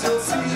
still see